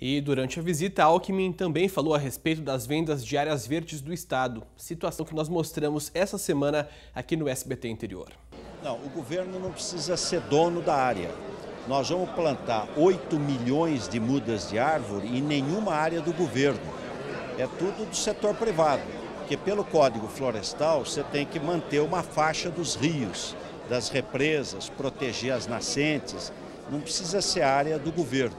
E durante a visita, Alckmin também falou a respeito das vendas de áreas verdes do Estado, situação que nós mostramos essa semana aqui no SBT Interior. Não, o governo não precisa ser dono da área. Nós vamos plantar 8 milhões de mudas de árvore em nenhuma área do governo. É tudo do setor privado, porque pelo Código Florestal você tem que manter uma faixa dos rios, das represas, proteger as nascentes. Não precisa ser área do governo.